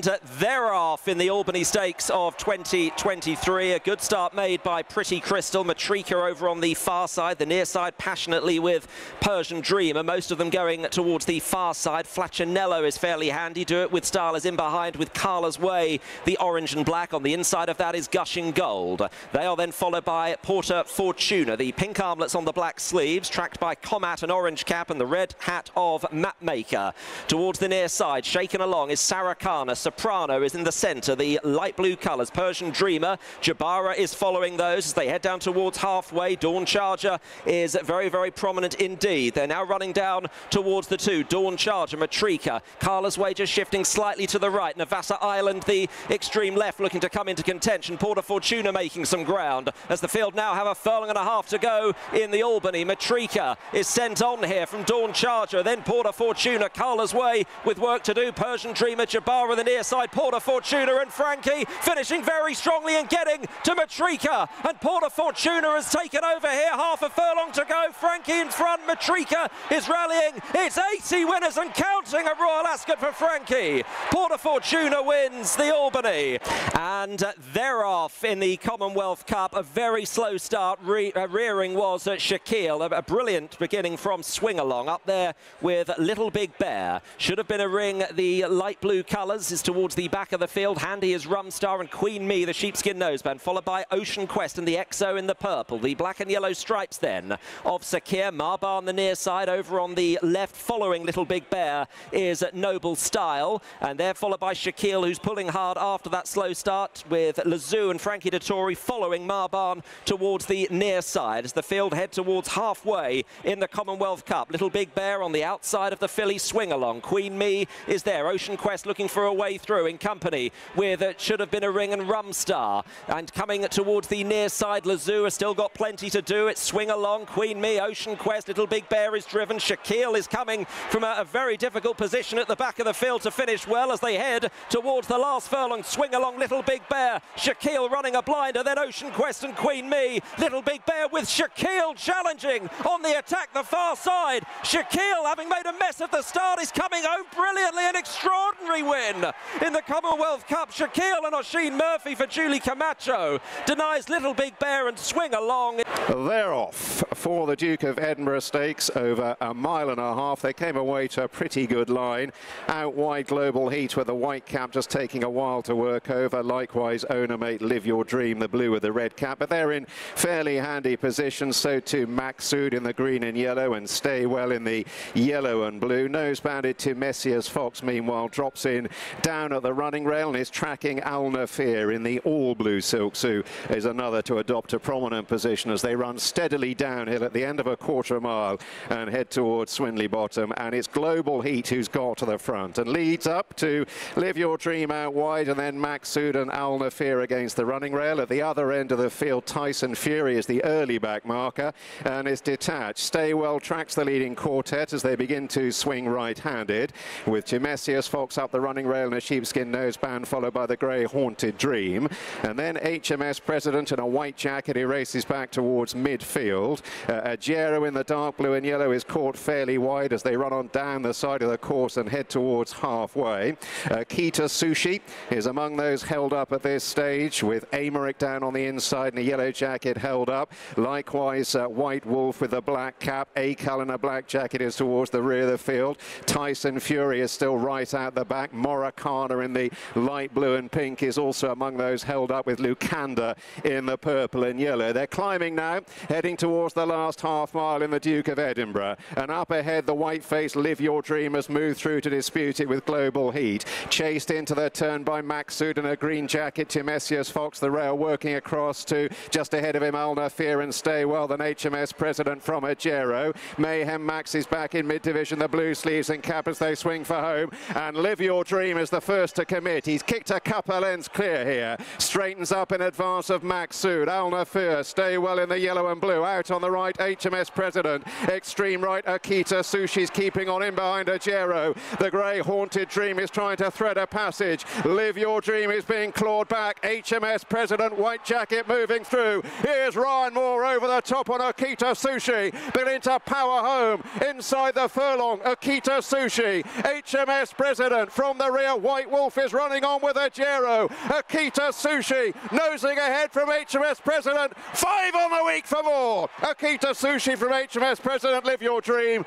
And they're off in the Albany Stakes of 2023. A good start made by Pretty Crystal. Matrika over on the far side, the near side passionately with Persian Dream, and Most of them going towards the far side. Flacinello is fairly handy. Do it with Stylers in behind with Carla's Way, the orange and black. On the inside of that is Gushing Gold. They are then followed by Porta Fortuna. The pink armlets on the black sleeves, tracked by Comat and orange cap and the red hat of Mapmaker. Towards the near side, shaken along is Sarah Soprano is in the centre, the light blue colours. Persian Dreamer, Jabara is following those as they head down towards halfway. Dawn Charger is very, very prominent indeed. They're now running down towards the two. Dawn Charger, Matrika, Carla's Way just shifting slightly to the right. Navassa Island, the extreme left, looking to come into contention. Porta Fortuna making some ground as the field now have a furlong and a half to go in the Albany. Matrika is sent on here from Dawn Charger, then Porta Fortuna, Carla's Way with work to do. Persian Dreamer, Jabara the near side, Porta Fortuna and Frankie finishing very strongly and getting to Matrika. And Porta Fortuna has taken over here, half a furlong to go. Frankie in front, Matrika is rallying. It's 80 winners and counting at Royal Ascot for Frankie. Porta Fortuna wins the Albany. And they're off in the Commonwealth Cup. A very slow start. Re uh, rearing was uh, Shaquille. A, a brilliant beginning from Swingalong up there with Little Big Bear. Shouldvebeenaring. The light blue colours is towards the back of the field. Handy is Rumstar and Queen Me, the sheepskin noseband, followed by Ocean Quest and the Exo in the purple. The black and yellow stripes then of Sakheer. Marbaan on the near side. Over on the left, following Little Big Bear, is Noble Style. And they're followed by Shaquille, who's pulling hard after that slow start, with Lezoo and Frankie Dettori following Marbaan towards the near side as the field head towards halfway in the Commonwealth Cup. Little Big Bear on the outside of the filly Swingalong. Queen Me is there. Ocean Quest looking for a a way through in company with it Shouldvebeenaring and Rumstar. And coming towards the near side, Lezoo has still got plenty to do. It's Swingalong, Queen Me, Ocean Quest, Little Big Bear is driven. Shaquille is coming from a, a very difficult position at the back of the field to finish well as they head towards the last furlong. Swingalong, Little Big Bear. Shaquille running a blinder, then Ocean Quest and Queen Me. Little Big Bear with Shaquille challenging on the attack, the far side. Shaquille, having made a mess of the start, is coming home brilliantly. An extraordinary win in the Commonwealth Cup. Shaquille and Oisin Murphy for Julie Camacho denies Little Big Bear and Swingalong. They're off for the Duke of Edinburgh Stakes over a mile and a half. They came away to a pretty good line. Out wide Global Heat with the white cap just taking a while to work over. Likewise, owner mate Live Your Dream, the blue with the red cap. But they're in fairly handy position. So too Maksud in the green and yellow and Stay Well in the yellow and blue. Nose banded to Messias Fox, meanwhile, drops in down at the running rail and is tracking Al Nafir in the all blue silk suit. Is another to adopt a prominent position as they run steadily downhill at the end of a quarter mile and head towards Swinley Bottom. And it's Global Heat who's got to the front and leads up to Live Your Dream out wide and then Maksud and Al Nafir against the running rail. At the other end of the field Tyson Fury is the early back marker and is detached. Staywell tracks the leading quartet as they begin to swing right-handed with Timesius Fox up the running rail in a sheepskin noseband, followed by the grey Haunted Dream. And then HMS President in a white jacket, he races back towards midfield. Uh, Ajero in the dark blue and yellow is caught fairly wide as they run on down the side of the course and head towards halfway. Uh, Kita Sushi is among those held up at this stage with Amaric down on the inside and a yellow jacket held up. Likewise, uh, White Wolf with a black cap. Akal in a black jacket is towards the rear of the field. Tyson Fury is still right out the back. Mora Arcana in the light blue and pink is also among those held up with Lucanda in the purple and yellow. They're climbing now, heading towards the last half mile in the Duke of Edinburgh. And up ahead, the white-faced Live Your Dream has moved through to dispute it with Global Heat. Chased into the turn by Max in a green jacket. Timesius Fox, the rail, working across to just ahead of him, Al Nafir and Stay Well, the HMS president from Ajero. Mayhem Max is back in mid-division, the blue sleeves and cap as they swing for home. And Live Your Dream is the first to commit. He's kicked a couple lengths clear here. Straightens up in advance of Maksud. Al Nafir stay well in the yellow and blue. Out on the right, HMS President. Extreme right, Okita Soushi's keeping on in behind Ajero. The grey haunted dream is trying to thread a passage. Live Your Dream is being clawed back. HMS President, white jacket moving through. Here's Ryan Moore over the top on Okita Soushi. Beginning to power home inside the furlong. Okita Soushi. HMS President from the rear White Wolf is running on with Ajero. Okita Soushi nosing ahead from HMS President. Five on the week for more. Okita Soushi from HMS President. Live your dream.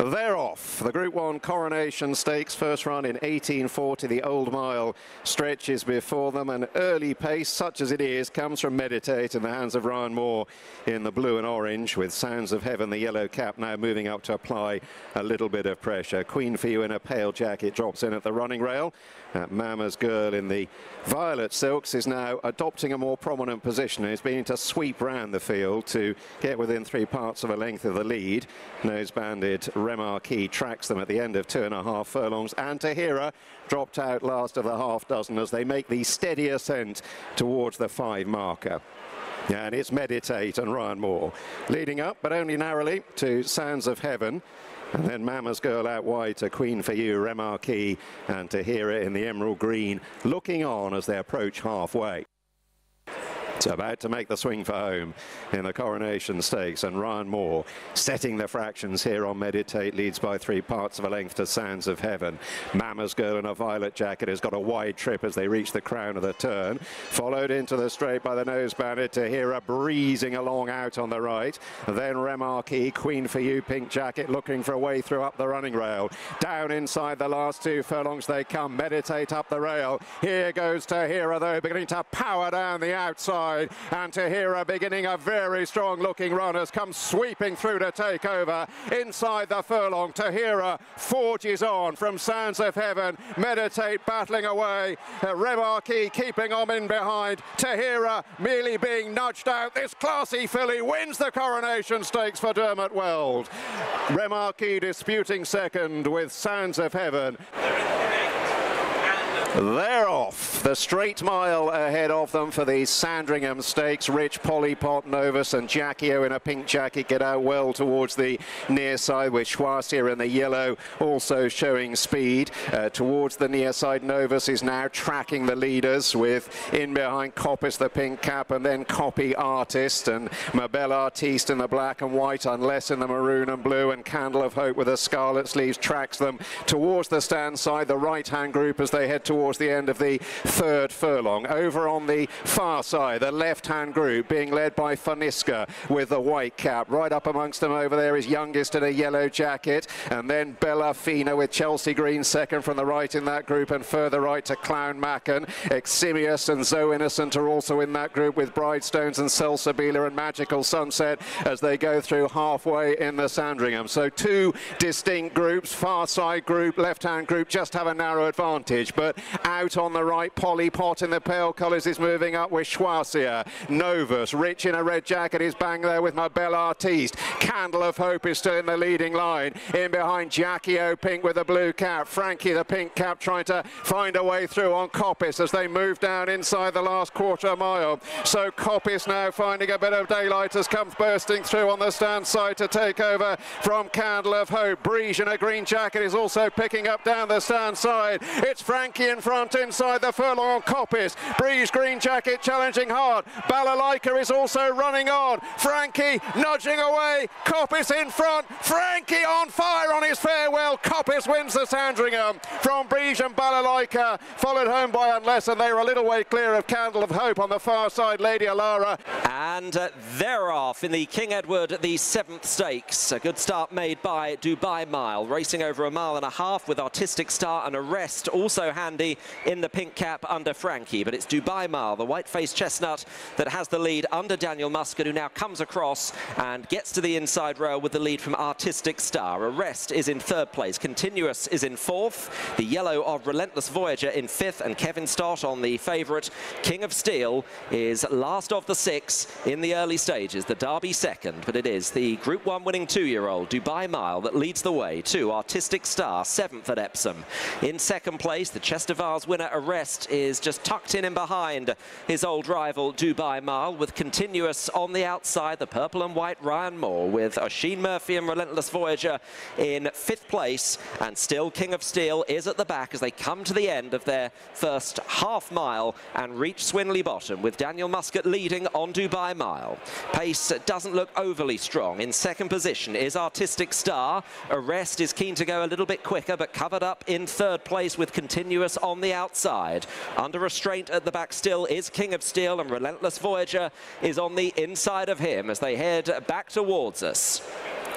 They're off. The Group 1 Coronation Stakes first run in 1840. The Old Mile stretches before them. An early pace, such as it is, comes from Meditate in the hands of Ryan Moore in the blue and orange with Sounds of Heaven, the yellow cap now moving up to apply a little bit of pressure. Queen for you in a pale jacket drops in at the running rail. Uh, Mammas Girl in the violet silks is now adopting a more prominent position is beginning to sweep round the field to get within three parts of a length of the lead. Nose banded Remarquee tracks them at the end of two and a half furlongs. And Tahiyra dropped out last of the half dozen as they make the steady ascent towards the five marker. And it's Meditate and Ryan Moore leading up, but only narrowly, to Sounds of Heaven. And then Mammas Girl out wide to Queen for You, Remarquee, and Tahiyra in the emerald green, looking on as they approach halfway about to make the swing for home in the Coronation Stakes. And Ryan Moore setting the fractions here on Meditate leads by three parts of a length to Sounds of Heaven. Mammas Girl in a violet jacket has got a wide trip as they reach the crown of the turn. Followed into the straight by the nose bandit Tahiyra breezing along out on the right. Then Remarquee, Queen for You, pink jacket looking for a way through up the running rail. Down inside the last two furlongs they come. Meditate up the rail. Here goes Tahiyra though beginning to power down the outside side. And Tahiyra beginning a very strong looking run has come sweeping through to take over. Inside the furlong, Tahiyra forges on from Sounds of Heaven. Meditate battling away. Uh, Remarquee keeping on in behind. Tahiyra merely being nudged out. This classy filly wins the Coronation Stakes for Dermot Weld. Remarquee disputing second with Sounds of Heaven. They're off. The straight mile ahead of them for the Sandringham Stakes. Rich, Polypot, Novus and Jackie-O in a pink jacket get out well towards the near side with Schwarzer in the yellow also showing speed. Uh, towards the near side, Novus is now tracking the leaders with in behind Coppice, the pink cap, and then Copy Artist and Mabel Artiste in the black and white, unless in the maroon and blue, and Candle of Hope with the scarlet sleeves tracks them towards the stand side, the right-hand group as they head towards towards the end of the third furlong. Over on the far side, the left-hand group being led by Faniska with the white cap. Right up amongst them over there is youngest in a yellow jacket. And then Bella Fina with Chelsea Green second from the right in that group and further right to Clown Macken. Eximius and Zoe Innocent are also in that group with Bridestones and Salsabila and Magical Sunset as they go through halfway in the Sandringham. So two distinct groups, far side group, left-hand group just have a narrow advantage. But out on the right, Polly Pot in the pale colours is moving up with Schwarzer. Novus, Rich in a red jacket, is bang there with Mabel Artiste. Candle of Hope is still in the leading line. In behind Jackie O Pink with the blue cap. Frankie the pink cap trying to find a way through on Coppice as they move down inside the last quarter mile. So Coppice now finding a bit of daylight as comes bursting through on the stand side to take over from Candle of Hope. Breege in a green jacket is also picking up down the stand side. It's Frankie in front inside the furlong on Coppice. Breege green jacket challenging hard. Balalaika is also running on. Frankie nudging away. Coppice in front. Frankie on fire on his farewell. Coppice wins the Sandringham from Breege and Balalaika. Followed home by Unless and they were a little way clear of Candle of Hope on the far side. Lady Alara. And uh, they're off in the King Edward, the seventh stakes. A good start made by Dubai Mile. Racing over a mile and a half with Artistic Star and Arrest. Also in the pink cap under Frankie. But it's Dubai Mile, the white-faced chestnut, that has the lead under Daniel Muscutt, who now comes across and gets to the inside rail with the lead from Artistic Star. Arrest is in third place. Continuous is in fourth. The yellow of Relentless Voyager in fifth. And Kevin Stott on the favourite King of Steel is last of the six in the early stages. The Derby second, but it is the Group 1 winning two-year-old Dubai Mile that leads the way to Artistic Star, seventh at Epsom. In second place, the Chester Vase winner Arrest is just tucked in and behind his old rival Dubai Mile with continuous on the outside, the purple and white Ryan Moore with Oisin Murphy and Relentless Voyager in fifth place and still King of Steel is at the back as they come to the end of their first half mile and reach Swinley Bottom with Daniel Muscutt leading on Dubai Mile. Pace doesn't look overly strong. In second position is Artistic Star. Arrest is keen to go a little bit quicker but covered up in third place with Continuous on the outside. Under restraint at the back still is King of Steel and Relentless Voyager is on the inside of him as they head back towards us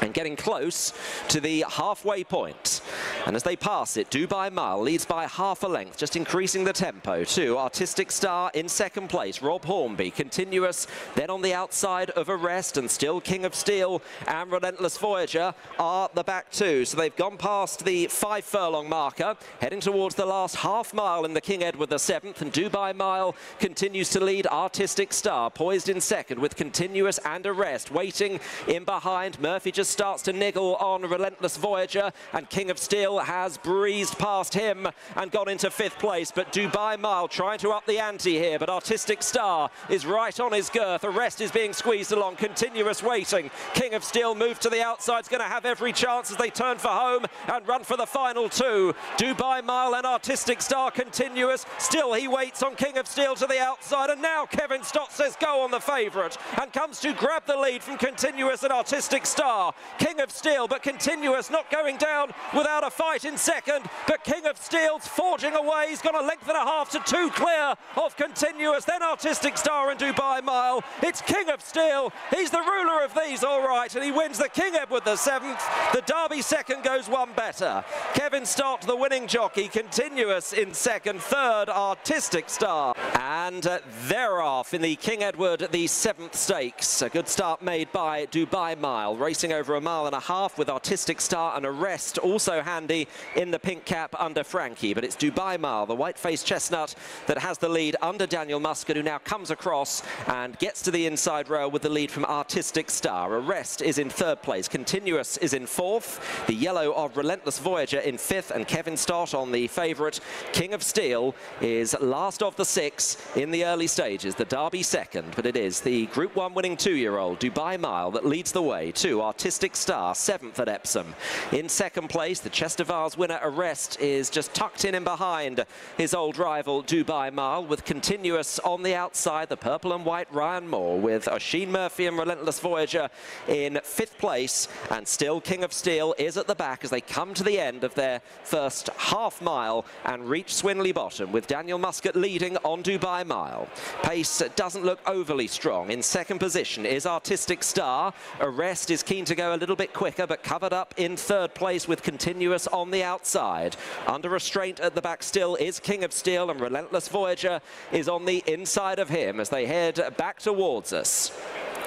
and getting close to the halfway point. And as they pass it, Dubai Mile leads by half a length, just increasing the tempo to Artistic Star in second place. Rob Hornby, continuous, then on the outside of Arrest and still King of Steel and Relentless Voyager are the back two. So they've gone past the five furlong marker, heading towards the last half mile in the King Edward VII, and Dubai Mile continues to lead Artistic Star, poised in second with continuous and Arrest, waiting in behind. Murphy just starts to niggle on Relentless Voyager, and King of Steel has breezed past him and gone into fifth place. But Dubai Mile trying to up the ante here, but Artistic Star is right on his girth. The rest is being squeezed along, continuous waiting. King of Steel moved to the outside, is going to have every chance as they turn for home and run for the final two. Dubai Mile and Artistic Star continuous. Still he waits on King of Steel to the outside, and now Kevin Stott says go on the favourite and comes to grab the lead from Continuous and Artistic Star. King of Steel, but Continuous not going down without a fight in second. But King of Steel's forging away. He's got a length and a half to two clear of Continuous. Then Artistic Star and Dubai Mile. It's King of Steel. He's the ruler of these, all right, and he wins the King Edward the seventh. The Derby second goes one better. Kevin Stott, the winning jockey, Continuous in second. Third, Artistic Star. And uh, they're off in the King Edward the seventh stakes. A good start made by Dubai Mile, racing over a mile and a half with Artistic Star and Arrest also handy in the pink cap under Frankie. But it's Dubai Mile, the white-faced chestnut, that has the lead under Daniel Muscutt, who now comes across and gets to the inside rail with the lead from Artistic Star. Arrest is in third place. Continuous is in fourth. The yellow of Relentless Voyager in fifth. And Kevin Stott on the favourite. King of Steel is last of the six in the early stages. The Derby second, but it is the Group 1 winning two-year-old Dubai Mile that leads the way to Artistic Star, seventh at Epsom. In second place, the Chester Vase winner Arrest is just tucked in and behind his old rival Dubai Mile with continuous on the outside, the purple and white Ryan Moore with Oisin Murphy and Relentless Voyager in fifth place and still King of Steel is at the back as they come to the end of their first half mile and reach Swinley Bottom with Daniel Muscutt leading on Dubai Mile. Pace doesn't look overly strong. In second position is Artistic Star. Arrest is keen to go a little bit quicker but covered up in third place with Continuous on the outside. Under restraint at the back still is King of Steel and Relentless Voyager is on the inside of him as they head back towards us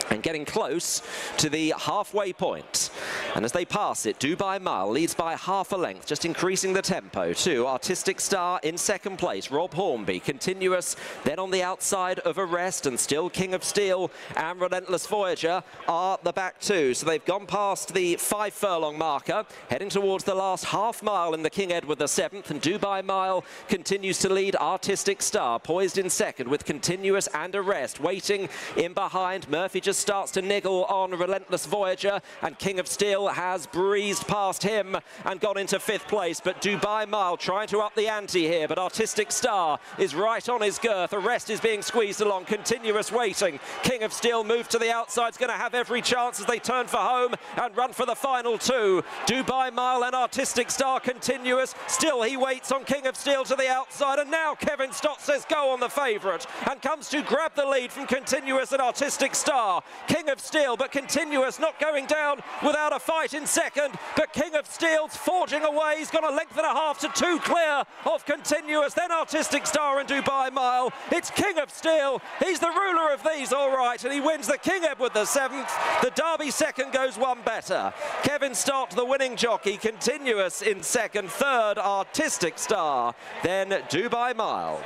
and getting close to the halfway point. And as they pass it, Dubai Mile leads by half a length, just increasing the tempo to Artistic Star in second place. Rob Hornby, continuous, then on the outside of Arrest and still King of Steel and Relentless Voyager are the back two. So they've gone past the five furlong marker, heading towards the last half mile in the King Edward VII. And Dubai Mile continues to lead Artistic Star, poised in second with continuous and Arrest, waiting in behind. Murphy just starts to niggle on Relentless Voyager, and King of Steel has breezed past him and gone into fifth place. But Dubai Mile trying to up the ante here, but Artistic Star is right on his girth. Arrest is being squeezed along, continuous waiting. King of Steel moved to the outside, is going to have every chance as they turn for home and run for the final two. Dubai Mile and Artistic Star continuous. Still he waits on King of Steel to the outside, and now Kevin Stott says go on the favourite and comes to grab the lead from Continuous and Artistic Star. King of Steel, but Continuous not going down without a fight in second. But King of Steel's forging away. He's got a length and a half to two clear of Continuous. Then Artistic Star and Dubai Mile. It's King of Steel. He's the ruler of these, all right, and he wins the King Edward the seventh. The Derby second goes one better. Kevin Stott, the winning jockey, Continuous in second. Third, Artistic Star. Then Dubai Mile.